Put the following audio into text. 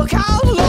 a out